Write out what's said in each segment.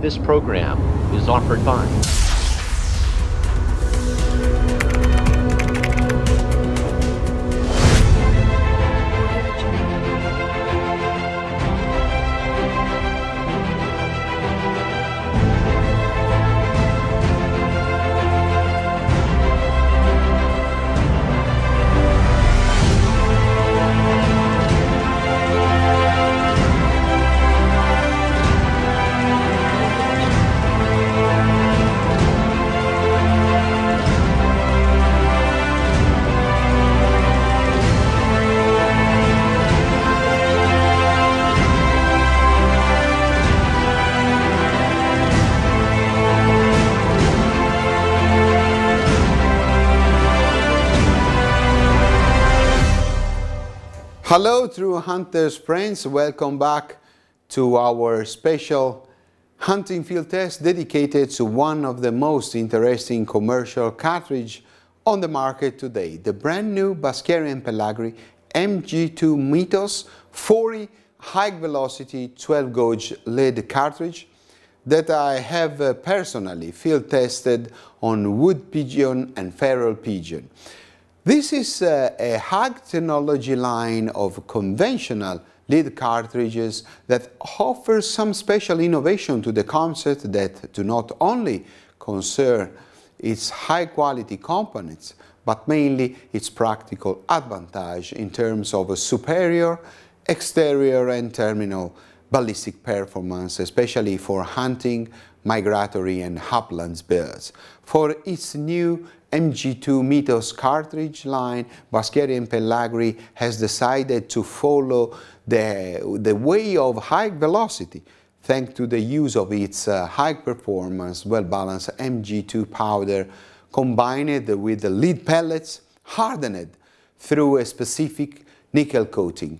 This program is offered by Hello, true hunters friends. Welcome back to our special hunting field test dedicated to one of the most interesting commercial cartridge on the market today, the brand new Baschieri and Pellagri MG2 Mythos 40 high velocity 12 gauge lead cartridge that I have uh, personally field tested on wood pigeon and feral pigeon. This is uh, a high technology line of conventional lead cartridges that offers some special innovation to the concept that do not only concern its high quality components, but mainly its practical advantage in terms of a superior exterior and terminal ballistic performance, especially for hunting, migratory and uplands birds. For its new MG2 Mythos cartridge line, Baschieri and Pellagri has decided to follow the, the way of high velocity thanks to the use of its uh, high performance, well-balanced MG2 powder combined with the lead pellets hardened through a specific nickel coating.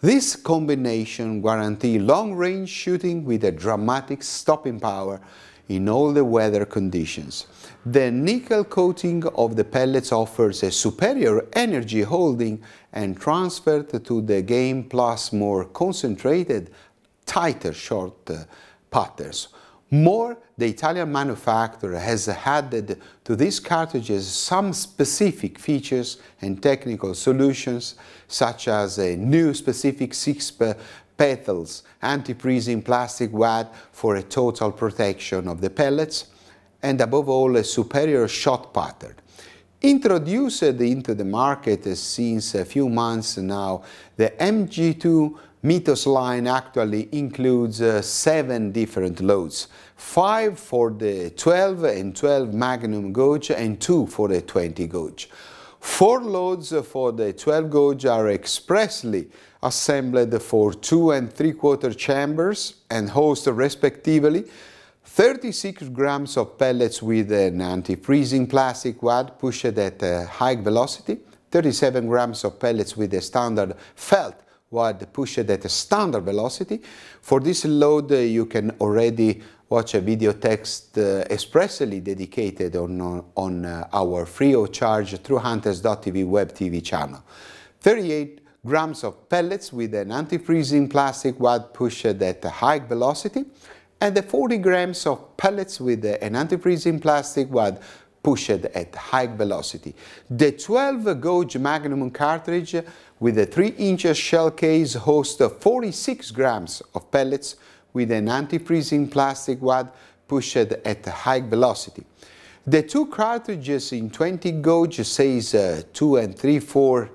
This combination guarantees long-range shooting with a dramatic stopping power in all the weather conditions. The nickel coating of the pellets offers a superior energy holding and transfer to the game plus more concentrated, tighter short uh, patterns. More, the Italian manufacturer has added to these cartridges some specific features and technical solutions, such as a new specific six petals anti-freezing plastic wad for a total protection of the pellets, and above all a superior shot pattern. Introduced into the market since a few months now, the MG2 Mythos line actually includes uh, seven different loads, five for the 12 and 12 Magnum gauge and two for the 20 gauge. Four loads for the 12 gauge are expressly assembled for two and three quarter chambers and host respectively 36 grams of pellets with an anti-freezing plastic wad pushed at a high velocity, 37 grams of pellets with a standard felt wad pushed at a standard velocity. For this load, uh, you can already watch a video text uh, expressly dedicated on, on, uh, our free of charge truehunters.tv web TV channel. 38 grams of pellets with an anti-freezing plastic wad pushed at a high velocity and the 40 grams of pellets with an anti-freezing plastic wad pushed at high velocity. The 12 gauge Magnum cartridge with a 3 inch shell case hosts 46 grams of pellets with an anti-freezing plastic wad pushed at high velocity. The two cartridges in 20 gauge says uh, 2 and 3 4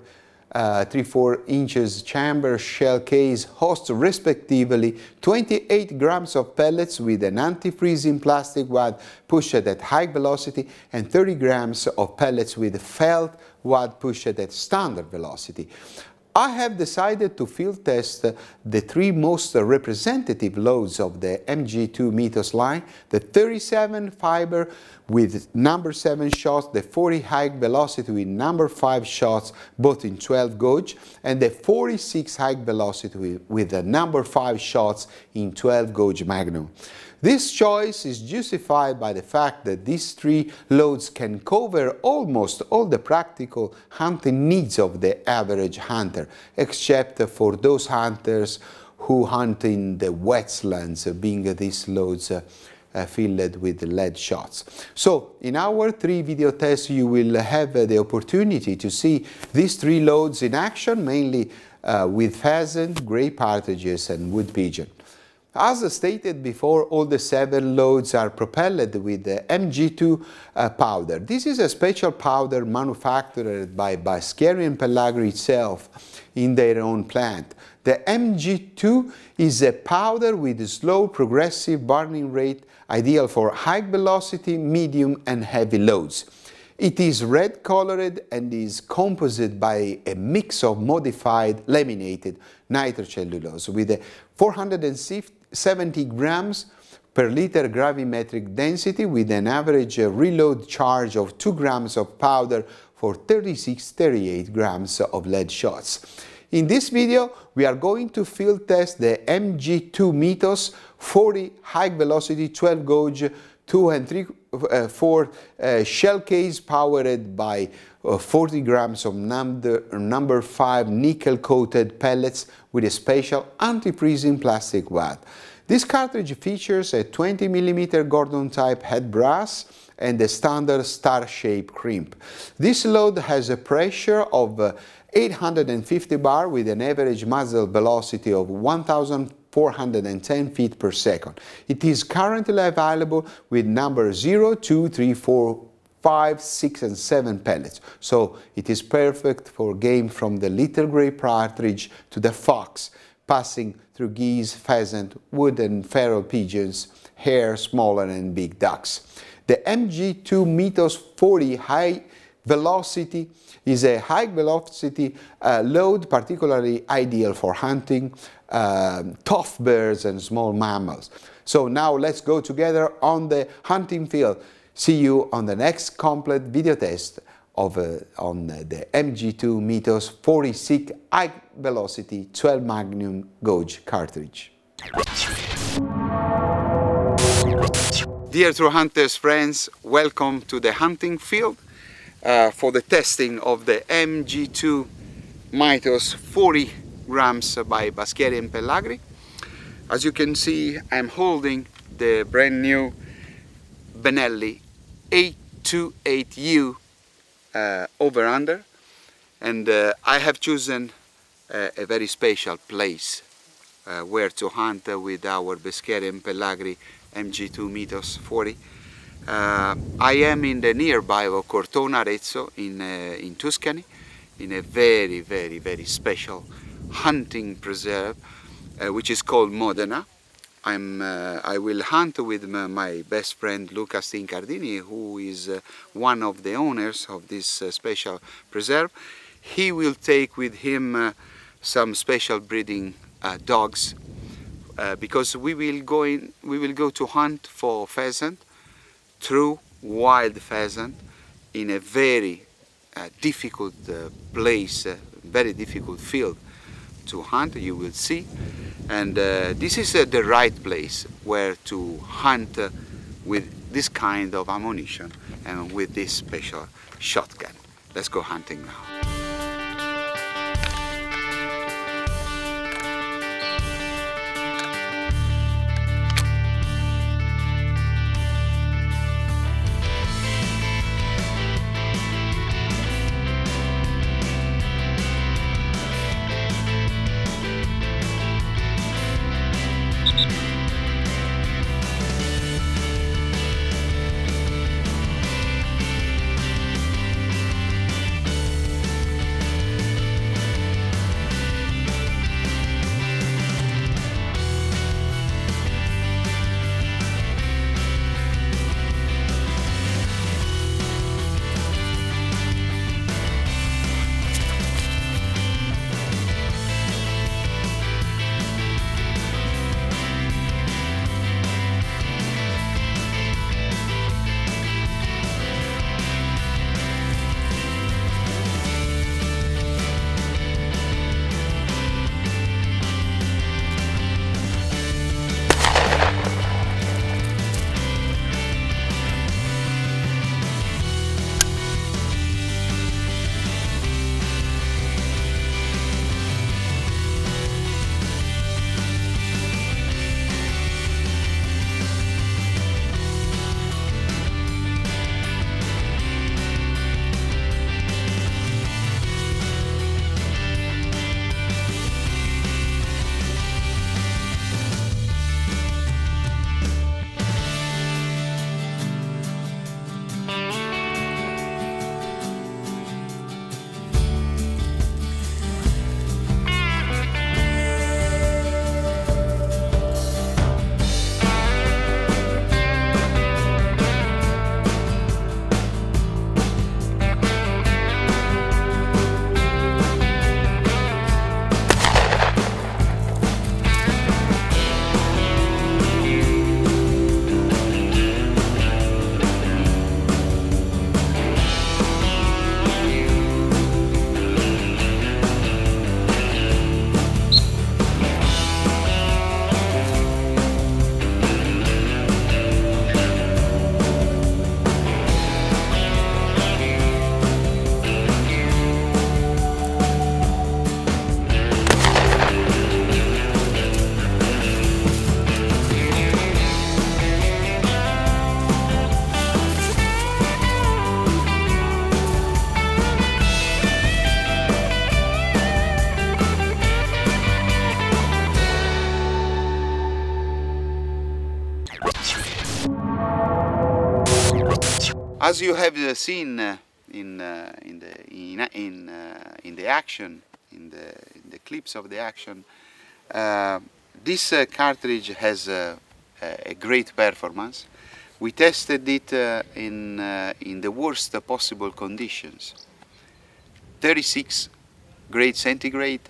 uh, 3-4 inches chamber shell case hosts respectively 28 grams of pellets with an anti-freezing plastic wad pushed at high velocity and 30 grams of pellets with felt wad pushed at standard velocity. I have decided to field test the three most representative loads of the MG2 Mythos line, the 37 fiber with number 7 shots, the 40 high velocity with number 5 shots, both in 12 gauge, and the 46 high velocity with, with the number 5 shots in 12 gauge Magnum. This choice is justified by the fact that these three loads can cover almost all the practical hunting needs of the average hunter, except for those hunters who hunt in the wetlands, being these loads uh, filled with lead shots. So in our three video tests you will have the opportunity to see these three loads in action, mainly uh, with pheasant, grey partridges and wood pigeon. As stated before, all the seven loads are propelled with the MG2 uh, powder. This is a special powder manufactured by Baschieri and Pellagri itself in their own plant. The MG2 is a powder with a slow progressive burning rate ideal for high velocity, medium and heavy loads. It is red colored and is composed by a mix of modified laminated nitrocellulose with a 470 grams per liter gravimetric density with an average uh, reload charge of 2 grams of powder for 36-38 grams of lead shots. In this video, we are going to field test the MG2 Mythos 40 high velocity 12 gauge 2 and 3 uh, 4 uh, shell case powered by uh, 40 grams of number, number 5 nickel coated pellets with a special anti-freezing plastic wad. This cartridge features a 20 mm Gordon type head brass and a standard star-shaped crimp. This load has a pressure of uh, 850 bar with an average muzzle velocity of 1,410 feet per second. It is currently available with number 0, 2, 3, 4, 5, 6 and 7 pellets. So it is perfect for game from the little grey partridge to the fox, passing through geese, pheasant, wood and feral pigeons, hare, smaller and big ducks. The MG2 Mythos 40 high velocity is a high velocity uh, load particularly ideal for hunting uh, tough birds and small mammals. So now let's go together on the hunting field. See you on the next complete video test of uh, on the MG2 Mythos 46 high velocity 12 Magnum gauge cartridge. Dear True Hunters friends, welcome to the hunting field uh, for the testing of the MG2 Mythos 40 grams by Baschieri and Pellagri. As you can see, I'm holding the brand new Benelli 828U uh, over under and uh, I have chosen uh, a very special place uh, where to hunt with our Baschieri and Pellagri MG2 Mythos 40 uh, I am in the nearby of Cortona Arezzo in, uh, in Tuscany in a very very very special hunting preserve uh, which is called Modena. I'm, uh, I will hunt with my best friend Luca Stincardini who is uh, one of the owners of this uh, special preserve. He will take with him some special breeding dogs because we will go in, we will go to hunt for pheasant true wild pheasant in a very uh, difficult uh, place, uh, very difficult field to hunt, you will see. And uh, this is uh, the right place where to hunt uh, with this kind of ammunition and with this special shotgun. Let's go hunting now. As you have uh, seen uh, in, uh, in, the, in, in, uh, in the action, in the, in the clips of the action, uh, this uh, cartridge has a, great performance. We tested it in, in the worst possible conditions. 36 grade centigrade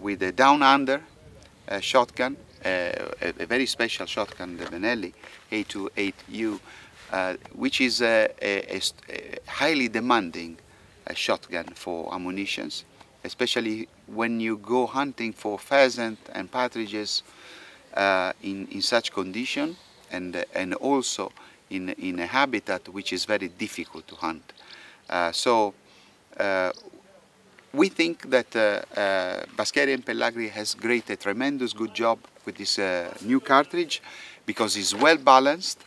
with a down under shotgun, a, a, very special shotgun, the Benelli 828U, uh, which is a, a, a highly demanding uh, shotgun for ammunitions, especially when you go hunting for pheasant and partridges uh, in, in such condition and, and also in, in a habitat which is very difficult to hunt. Uh, so uh, we think that uh, uh, and Pellagri has great, a tremendous good job with this new cartridge because it's well balanced,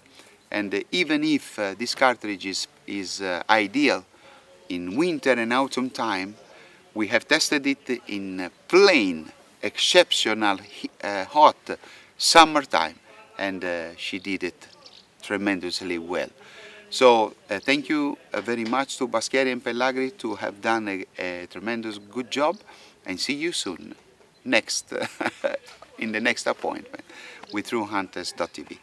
and uh, even if uh, this cartridge is, is uh, ideal in winter and autumn time, we have tested it in plain, exceptional uh, hot summertime and uh, she did it tremendously well. So uh, thank you very much to Baschieri and Pellagri to have done a, a tremendous good job and see you soon next in the next appointment with TrueHunters.tv.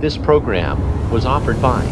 This program was offered by